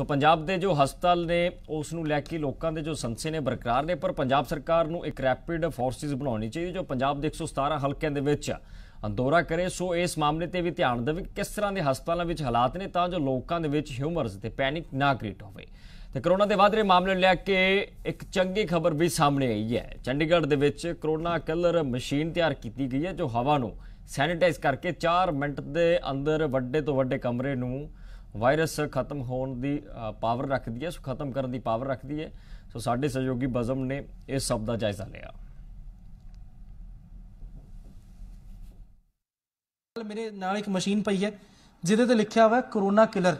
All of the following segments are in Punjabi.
ਸੋ ਪੰਜਾਬ ਦੇ ਜੋ ਹਸਪਤਾਲ ਨੇ, ਉਸ ਨੂੰ ਲੈ ਕੇ ਲੋਕਾਂ ਦੇ ਜੋ ਸੰਸੇ ਨੇ ਬਰਕਰਾਰ ਨੇ, ਪਰ ਪੰਜਾਬ ਸਰਕਾਰ ਨੂੰ ਇੱਕ ਰੈਪਿਡ ਫੋਰਸਿਸ ਬਣਾਉਣੀ ਚਾਹੀਦੀ, ਜੋ ਪੰਜਾਬ ਦੇ 117 ਹਲਕਿਆਂ ਦੇ ਵਿੱਚ ਅੰਦੋਰਾ ਕਰੇ। ਸੋ ਇਸ ਮਾਮਲੇ ਤੇ ਵੀ ਧਿਆਨ ਦੇਵੇ ਕਿਸ ਤਰ੍ਹਾਂ ਦੇ ਹਸਪਤਾਲਾਂ ਵਿੱਚ ਹਾਲਾਤ ਨੇ, ਤਾਂ ਜੋ ਲੋਕਾਂ ਦੇ ਵਿੱਚ ਹਿਊਮਰਸ ਤੇ ਪੈਨਿਕ ਨਾ ਕ੍ਰੀਏਟ ਹੋਵੇ। ਤੇ ਕਰੋਨਾ ਦੇ ਵੱਧ ਰਹੇ ਮਾਮਲੇ ਨੂੰ ਲੈ ਕੇ ਇੱਕ ਚੰਗੀ ਖਬਰ ਵੀ ਸਾਹਮਣੇ ਆਈ ਹੈ। ਚੰਡੀਗੜ੍ਹ ਦੇ ਵਿੱਚ ਕਰੋਨਾ ਕਿਲਰ ਮਸ਼ੀਨ ਤਿਆਰ ਕੀਤੀ ਗਈ ਹੈ, ਜੋ ਹਵਾ ਨੂੰ ਸੈਨੀਟਾਈਜ਼ ਕਰਕੇ 4 ਮਿੰਟ ਦੇ ਅੰਦਰ ਵੱਡੇ ਤੋਂ ਵੱਡੇ ਕਮਰੇ ਨੂੰ ਵਾਇਰਸ ਖਤਮ ਹੋਣ ਦੀ ਪਾਵਰ ਰੱਖਦੀ ਹੈ, ਸੋ ਖਤਮ ਕਰਨ ਦੀ ਪਾਵਰ ਰੱਖਦੀ ਹੈ। ਸੋ ਸਾਡੇ ਸਹਿਯੋਗੀ ਬਜ਼ਮ ਨੇ ਇਸ ਸਭ ਦਾ ਜਾਇਜ਼ਾ ਲਿਆ। ਮੇਰੇ ਨਾਲ ਇੱਕ ਮਸ਼ੀਨ ਪਈ ਹੈ, ਜਿਹਦੇ ਤੇ ਲਿਖਿਆ ਹੋਇਆ ਕਰੋਨਾ ਕਿਲਰ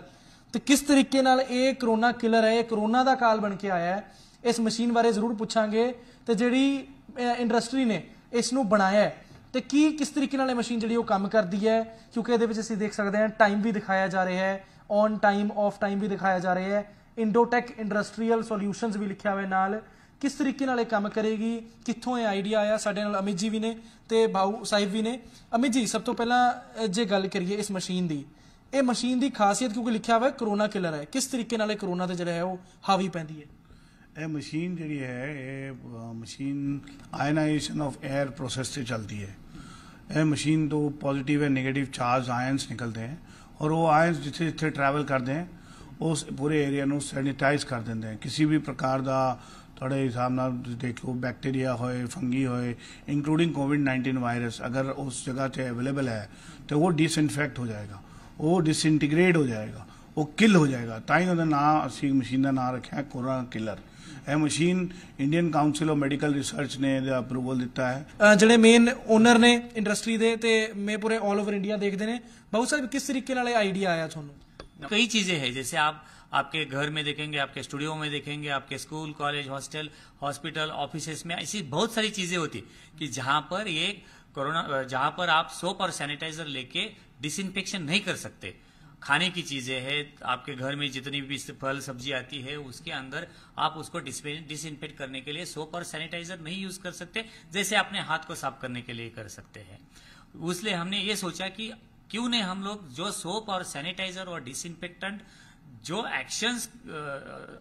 ਤੇ ਕਿਸ ਤਰੀਕੇ ਨਾਲ ਇਹ ਕਰੋਨਾ ਕਿਲਰ ਹੈ, ਇਹ ਕਰੋਨਾ ਦਾ ਕਾਲ ਬਣ ਕੇ ਆਇਆ ਹੈ, ਇਸ ਮਸ਼ੀਨ ਬਾਰੇ ਜ਼ਰੂਰ ਪੁੱਛਾਂਗੇ। ਤੇ ਜਿਹੜੀ ਇੰਡਸਟਰੀ ਨੇ ਇਸ ਨੂੰ ਬਣਾਇਆ ਹੈ, ਤੇ ਕੀ ਕਿਸ ਤਰੀਕੇ ਨਾਲ ਇਹ ਮਸ਼ੀਨ ਜਿਹੜੀ ਉਹ ਕੰਮ ਕਰਦੀ ਹੈ, ਕਿਉਂਕਿ ਇਹਦੇ ਵਿੱਚ ਅਸੀਂ ਦੇਖ ਸਕਦੇ ਹਾਂ ਟਾਈਮ ਵੀ ਦਿਖਾਇਆ ਜਾ ਰਿਹਾ ਹੈ ਔਨ ਟਾਈਮ ਆਫ ਟਾਈਮ ਵੀ ਦਿਖਾਇਆ ਜਾ ਰਿਹਾ ਹੈ। ਇੰਡੋਟੈਕ ਇੰਡਸਟਰੀਅਲ ਸੋਲੂਸ਼ਨਸ ਵੀ ਲਿਖਿਆ ਹੋਇਆ ਨਾਲ। ਕਿਸ ਤਰੀਕੇ ਨਾਲ ਇਹ ਕੰਮ ਕਰੇਗੀ? ਕਿੱਥੋਂ ਇਹ ਆਈਡੀਆ ਆਇਆ? ਸਾਡੇ ਨਾਲ ਅਮਿਤ ਜੀ ਵੀ ਨੇ ਤੇ ਬਾਉ ਸਾਹਿਬ ਵੀ ਨੇ। ਅਮਿਤ ਜੀ, ਸਭ ਤੋਂ ਪਹਿਲਾਂ ਜੇ ਗੱਲ ਕਰੀਏ ਇਸ ਮਸ਼ੀਨ ਦੀ। ਇਹ ਮਸ਼ੀਨ ਦੀ ਖਾਸੀਅਤ ਕਿਉਂਕਿ ਲਿਖਿਆ ਹੋਇਆ ਕਰੋਨਾ ਕਿਲਰ ਹੈ। ਕਿਸ ਤਰੀਕੇ ਨਾਲ ਇਹ ਕਰੋਨਾ ਤੇ ਜਿਹੜਾ ਹੈ ਉਹ ਹਾਵੀ ਪੈਂਦੀ ਹੈ? ਇਹ ਮਸ਼ੀਨ ਜਿਹੜੀ ਹੈ, ਇਹ machine ionization of air process ਤੇ ਚੱਲਦੀ ਹੈ। ਇਹ ਮਸ਼ੀਨ ਤੋਂ positive and negative charge ions ਨਿਕਲਦੇ ਹਨ ਔਰ ਉਹ ਆਇਨਸ ਜਿੱਥੇ ਜਿੱਥੇ ਟਰੈਵਲ ਕਰਦੇ ਹਨ ਉਸ ਪੂਰੇ ਏਰੀਆ ਨੂੰ ਸੈਨੀਟਾਈਜ਼ ਕਰ ਦਿੰਦੇ ਹਨ ਕਿਸੇ ਵੀ ਪ੍ਰਕਾਰ ਦਾ ਤੁਹਾਡੇ ਹਿਸਾਬ ਨਾਲ ਦੇਖ ਲਓ ਬੈਕਟੀਰੀਆ ਹੋਏ ਫੰਗੀ ਹੋਏ ਇਨਕਲੂਡਿੰਗ ਕੋਵਿਡ 19 ਵਾਇਰਸ ਅਗਰ ਉਸ ਜਗ੍ਹਾ ਤੇ ਅਵੇਲੇਬਲ ਹੈ, ਤੇ ਉਹ ਡਿਸਇਨਫੈਕਟ ਹੋ ਜਾਏਗਾ। ਉਹ ਡਿਸਇੰਟੀਗ੍ਰੇਟ ਹੋ ਜਾਏਗਾ। ਉਹ ਕਿਲ ਹੋ ਜਾਏਗਾ ਤਾਂ ਹੀ ਉਹਦਾ ਨਾਮ ਅਸੀਂ ਮਸ਼ੀਨ ਦਾ ਨਾਮ ਰੱਖਿਆ ਕੋਰੋਨਾ ਕਿਲਰ ਇਹ machine Indian council of medical research ਨੇ ਇਹਦਾ ਅਪਰੂਵਲ ਦਿੱਤਾ ਹੈ ਜਿਹੜੇ ਮੇਨ ਓਨਰ ਨੇ ਇੰਡਸਟਰੀ ਦੇ ਤੇ ਮੇ ਪੂਰੇ 올 ਓਵਰ ਇੰਡੀਆ ਦੇਖਦੇ ਨੇ ਬਹੁਤ ਸਾਰੇ ਕਿਸ ਤਰੀਕੇ ਨਾਲ ਇਹ ਆਈਡੀਆ ਆਇਆ ਤੁਹਾਨੂੰ कई चीजें हैं जैसे आप आपके घर में देखेंगे आपके स्टूडियो में देखेंगे आपके school college hostel hospital office में ऐसी बहुत सारी चीजें होती कि जहां पर ये कोरोना जहां पर आप सोप और सैनिटाइजर लेके डिसइंफेक्शन नहीं कर सकते खाने की चीज़ें है, आपके घर में जितनी भी फल सब्ज़ी आती है, उसके अंदर आप उसको डिस इन्फेक्ट करने के लिए सोप और सैनिटाइजर नहीं यूज़ कर सकते, जैसे अपने हाथ को साफ़ करने के लिए कर सकते हैं। उसलिए हमने ये सोचा कि क्यों नहीं हम लोग जो सोप और सैनिटाइजर और डिसइंफेक्टेंट जो एक्शंस uh,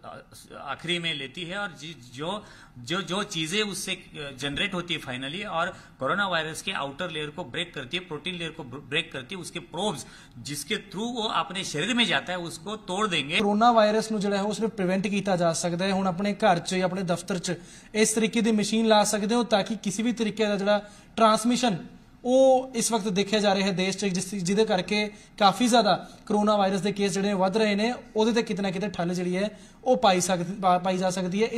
uh, आखिरी में लेती है और जो जो जो चीज़ें उससे uh, जनरेट होती है फाइनली और कोरोना वायरस के आउटर लेयर को ब्रेक करती है प्रोटीन लेयर को ब्रेक करती है, उसके प्रोब्स जिसके थ्रू वो अपने शरीर में जाता है, उसको तोड़ देंगे। कोरोना वायरस नु जड़ा है, वो प्रिवेंट किया जा सकता है। हम अपने घर च अपने दफ्तर च इस तरीके की मशीन ला सकते हो ताकि किसी भी तरीके का जरा ट्रांसमिशन ਉਹ ਇਸ ਵਕਤ ਦੇਖਿਆ ਜਾ ਰਿਹਾ ਹੈ ਦੇਸ਼ 'ਚ ਜਿਹਦੇ ਕਰਕੇ ਕਾਫੀ ਜ਼ਿਆਦਾ ਕਰੋਨਾ ਵਾਇਰਸ ਦੇ ਕੇਸ ਜਿਹੜੇ ਵੱਧ ਰਹੇ ਨੇ, ਉਹਦੇ ਤੇ ਕਿਤੇ ਨਾ ਕਿਤੇ ਠੱਲ ਜਿਹੜੀ ਹੈ, ਉਹ ਪਾਈ ਸਕਦੀ ਪਾਈ ਜਾ ਸਕਦੀ ਹੈ।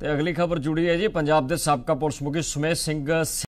ਤੇ ਅਗਲੀ ਖਬਰ ਜੁੜੀ ਹੈ ਜੀ, ਪੰਜਾਬ ਦੇ ਸਾਬਕਾ ਪੁਲਿਸ ਮੁਖੀ ਸੁਮੇਸ਼ ਸਿੰਘ